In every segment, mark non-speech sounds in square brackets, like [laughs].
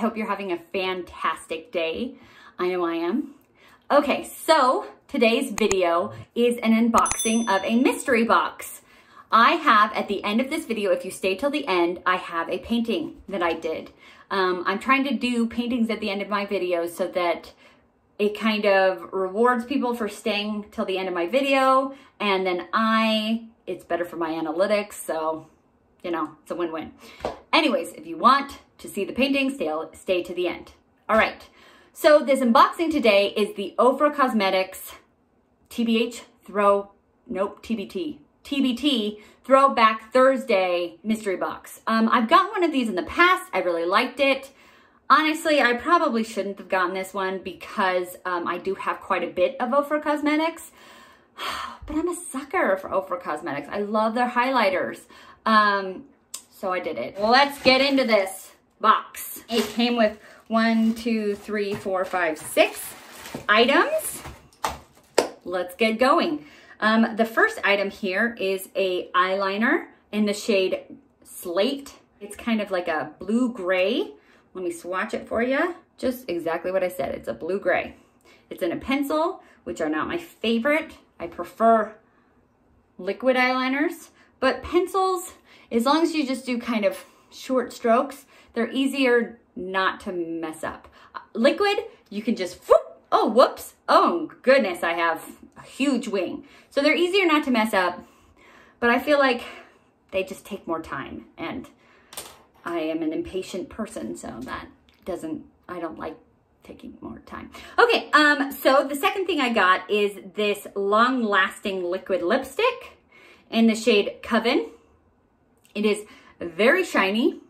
hope you're having a fantastic day. I know I am. Okay, so today's video is an unboxing of a mystery box. I have, at the end of this video, if you stay till the end, I have a painting that I did. Um, I'm trying to do paintings at the end of my videos so that it kind of rewards people for staying till the end of my video. And then I, it's better for my analytics. So, you know, it's a win-win. Anyways, if you want to see the painting, stay, stay to the end. All right. So this unboxing today is the Ofra Cosmetics TBH Throw, nope, TBT, TBT Throwback Thursday mystery box. Um, I've gotten one of these in the past. I really liked it. Honestly, I probably shouldn't have gotten this one because um, I do have quite a bit of Ofra Cosmetics. [sighs] But I'm a sucker for Ofra Cosmetics. I love their highlighters. Um, so I did it. Well, let's get into this box. It came with one, two, three, four, five, six items. Let's get going. Um, the first item here is a eyeliner in the shade Slate. It's kind of like a blue-gray. Let me swatch it for you. Just exactly what I said. It's a blue-gray. It's in a pencil, which are not my favorite. I prefer liquid eyeliners, but pencils, as long as you just do kind of short strokes, they're easier not to mess up. Liquid, you can just, whoop, oh, whoops. Oh, goodness, I have a huge wing. So they're easier not to mess up, but I feel like they just take more time. And I am an impatient person, so that doesn't, I don't like taking more time. Okay, um, so the second thing I got is this long-lasting liquid lipstick in the shade Coven. It is very shiny.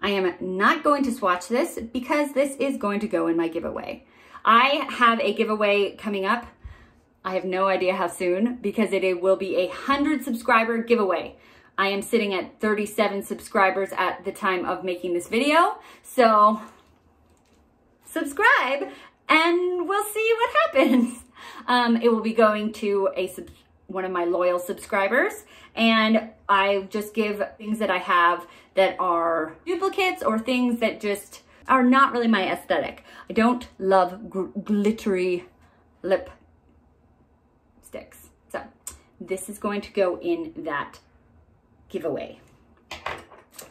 I am not going to swatch this because this is going to go in my giveaway. I have a giveaway coming up. I have no idea how soon because it will be a 100 subscriber giveaway. I am sitting at 37 subscribers at the time of making this video. So subscribe and we'll see what happens. [laughs] Um, it will be going to a one of my loyal subscribers and I just give things that I have that are duplicates or things that just are not really my aesthetic. I don't love glittery lip sticks. So this is going to go in that giveaway.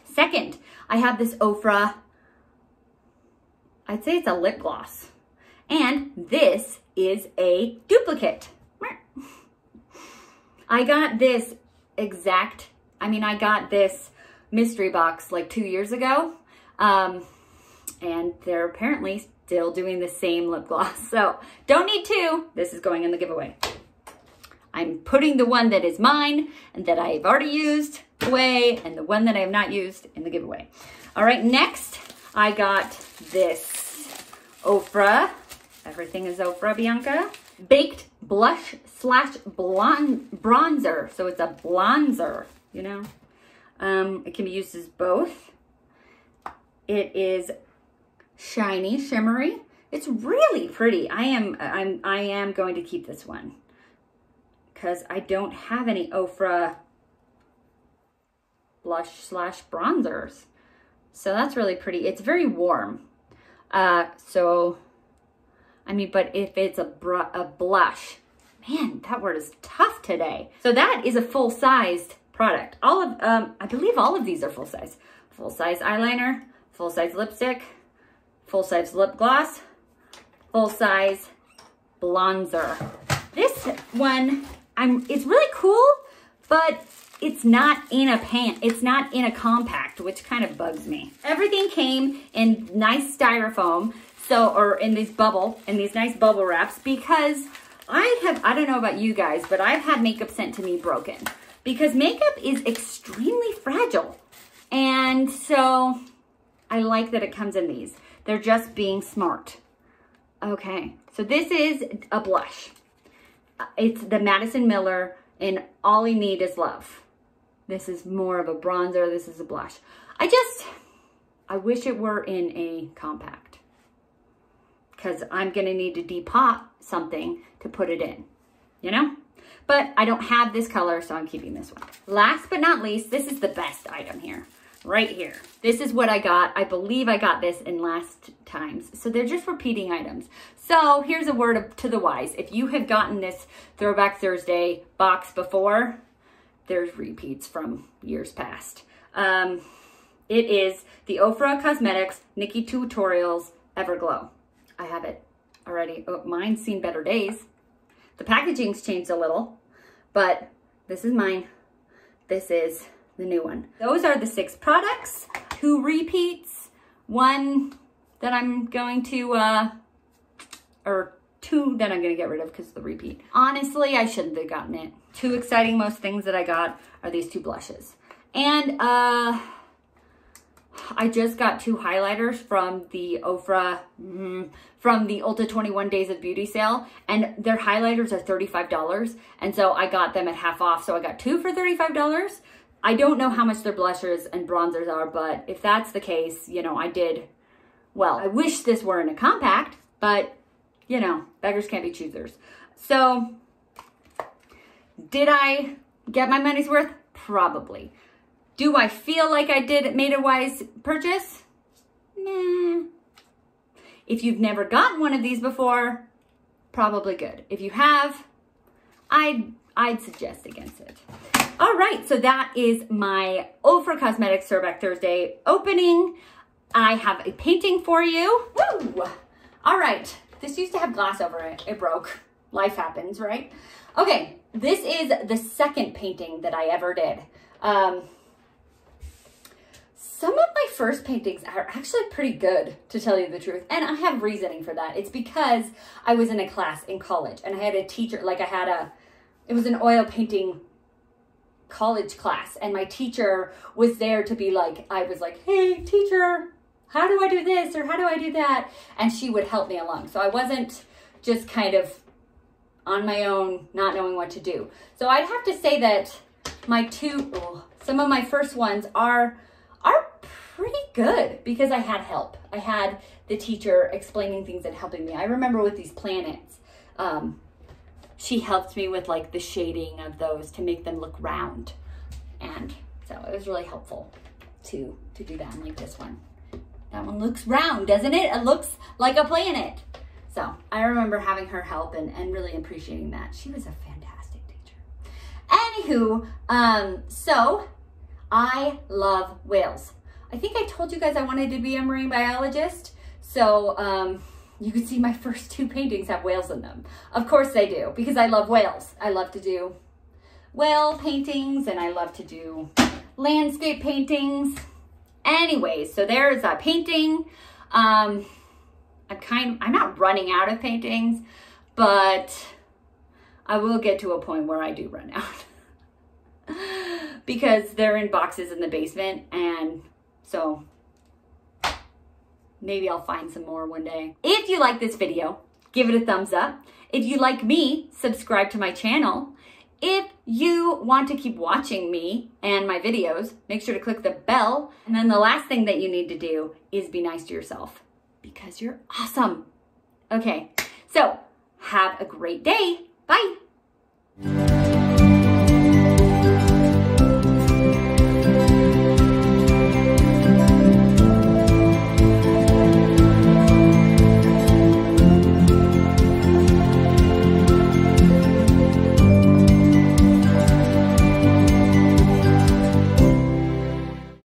Second, I have this Ofra, I'd say it's a lip gloss. And this is a duplicate. I got this exact, I mean, I got this mystery box like two years ago. Um, and they're apparently still doing the same lip gloss. [laughs] So don't need two. This is going in the giveaway. I'm putting the one that is mine and that I've already used away and the one that I have not used in the giveaway. All right, next I got this Ofra. Everything is Ofra, Bianca. Baked blush slash blonde bronzer. So it's a bronzer, you know. Um, it can be used as both. It is shiny, shimmery. It's really pretty. I am I'm I am going to keep this one because I don't have any Ofra blush slash bronzers. So that's really pretty. It's very warm. Uh, so, I mean, but if it's a, a blush, man, that word is tough today. So that is a full-sized product. All of, um, I believe all of these are full-size. Full-size eyeliner, full-size lipstick, full-size lip gloss, full-size bronzer. This one, I'm, it's really cool, but it's not in a pan, it's not in a compact, which kind of bugs me. Everything came in nice styrofoam, so, or in these bubble, in these nice bubble wraps, because I have, I don't know about you guys, but I've had makeup sent to me broken because makeup is extremely fragile. And so I like that it comes in these. They're just being smart. Okay, so this is a blush. Uh, it's the Madison Miller and All You Need Is Love. This is more of a bronzer. This is a blush. I just, I wish it were in a compact because I'm going to need to depot something to put it in, you know? But I don't have this color, so I'm keeping this one. Last but not least, this is the best item here. right here. This is what I got. I believe I got this in last times. So they're just repeating items. So here's a word to the wise. If you have gotten this Throwback Thursday box before, there's repeats from years past. Um, it is the Ofra Cosmetics NikkieTutorials Everglow. I have it already. Oh, mine's seen better days. The packaging's changed a little, but this is mine. This is the new one. Those are the six products. Two repeats, one that I'm going to, uh, or two that I'm gonna get rid of because the repeat. Honestly, I shouldn't have gotten it. Two exciting most things that I got are these two blushes. And uh, I just got two highlighters from the Ofra, mm, from the Ulta 21 Days of Beauty sale. And their highlighters are $35. And so I got them at half off. So I got two for $35. I don't know how much their blushers and bronzers are, but if that's the case, you know, I did, well, I wish this were in a compact, but, you know, beggars can't be choosers. So, did I get my money's worth? Probably. Do I feel like I did made a wise purchase? Nah. If you've never gotten one of these before, probably good. If you have, I'd, I'd suggest against it. All right, so that is my Ofra Cosmetics Throwback Thursday opening. I have a painting for you. Woo! All right, this used to have glass over it. It broke. Life happens, right? Okay, this is the second painting that I ever did. Um, first paintings are actually pretty good, to tell you the truth. And I have reasoning for that. It's because I was in a class in college and I had a teacher, like I had a, it was an oil painting college class and my teacher was there to be like, I was like, hey teacher, how do I do this or how do I do that? And she would help me along. So I wasn't just kind of on my own, not knowing what to do. So I'd have to say that my two, oh, some of my first ones are, are pretty good because I had help. I had the teacher explaining things and helping me. I remember with these planets, um, she helped me with like the shading of those to make them look round. And so it was really helpful to, to do that And like this one. That one looks round, doesn't it? It looks like a planet. So I remember having her help and, and really appreciating that. She was a fantastic teacher. Anywho, um, so I love whales. I think I told you guys I wanted to be a marine biologist. So um, you can see my [laughs] first two paintings have whales in them. Of course they do, because I love whales. I love to do whale paintings and I love to do landscape paintings. Anyways, so there's a painting. Um, I'm kind I'm not running out of paintings, but I will get to a point where I do run out. [laughs] because they're in boxes in the basement and so Maybe I'll find some more one day. If you like this video, give it a thumbs up. If you like me, subscribe to my channel. If you want to keep watching me and my videos, make sure to click the bell. And then the last thing that you need to do is be nice to yourself because you're awesome. Okay, so have a great day. Bye.